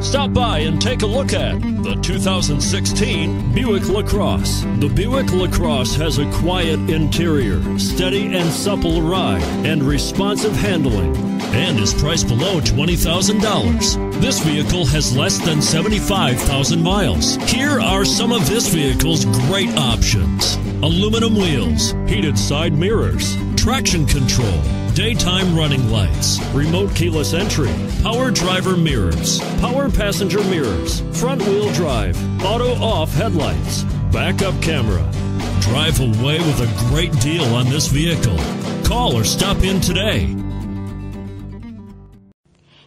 Stop by and take a look at the 2016 Buick LaCrosse. The Buick LaCrosse has a quiet interior, steady and supple ride, and responsive handling, and is priced below $20,000. This vehicle has less than 75,000 miles. Here are some of this vehicle's great options aluminum wheels, heated side mirrors, traction control daytime running lights, remote keyless entry, power driver mirrors, power passenger mirrors, front wheel drive, auto off headlights, backup camera. Drive away with a great deal on this vehicle. Call or stop in today.